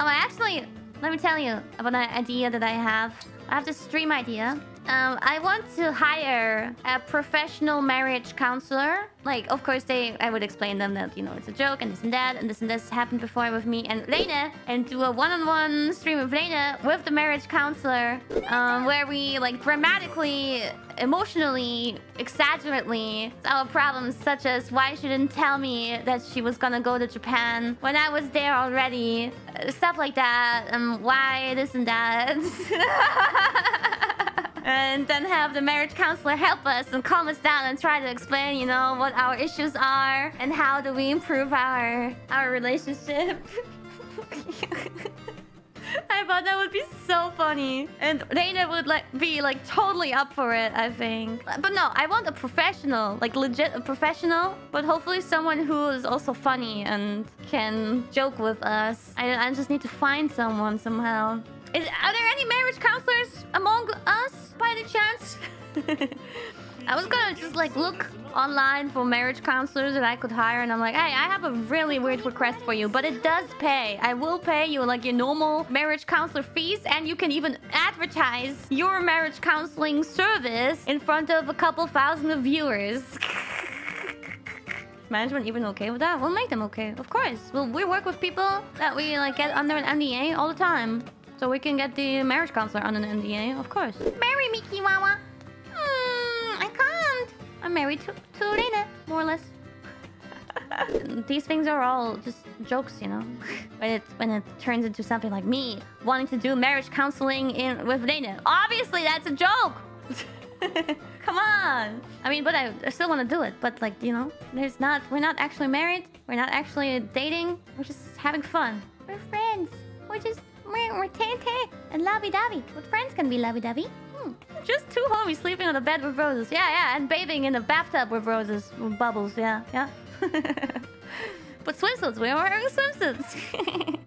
Oh, actually, let me tell you about an idea that I have. I have this stream idea. Um, I want to hire a professional marriage counselor. Like, of course, they I would explain them that, you know, it's a joke and this and that and this and this happened before with me and Reine and do a one-on-one stream with Reine with the marriage counselor um, where we, like, dramatically, emotionally, exaggerately our problems such as why she didn't tell me that she was gonna go to Japan when I was there already. Uh, stuff like that. Um, why this and that. and then have the marriage counselor help us and calm us down and try to explain, you know, what our issues are and how do we improve our our relationship. I thought that would be so funny. And Dana would like be like totally up for it, I think. But no, I want a professional, like legit a professional, but hopefully someone who is also funny and can joke with us. I, I just need to find someone somehow. Is, are there any marriage counselors I was gonna just like look online for marriage counselors that I could hire and I'm like, hey, I have a really weird request for you, but it does pay. I will pay you like your normal marriage counselor fees and you can even advertise your marriage counseling service in front of a couple thousand of viewers. Management even okay with that? We'll make them okay, of course. We'll, we work with people that we like get under an NDA all the time. So we can get the marriage counselor on an NDA, of course. Marry me, Kiwawa. I'm married to, to Reine, more or less. These things are all just jokes, you know. when it when it turns into something like me wanting to do marriage counseling in with Reine, obviously that's a joke. Come on. I mean, but I, I still want to do it. But like, you know, there's not. We're not actually married. We're not actually dating. We're just having fun. We're friends. We're just we're, we're tante and lovey-dovey. But friends can be lovey-dovey. Just two homies sleeping on a bed with roses. Yeah, yeah, and bathing in a bathtub with roses, with bubbles. Yeah, yeah. but swimsuits. We're wearing swimsuits.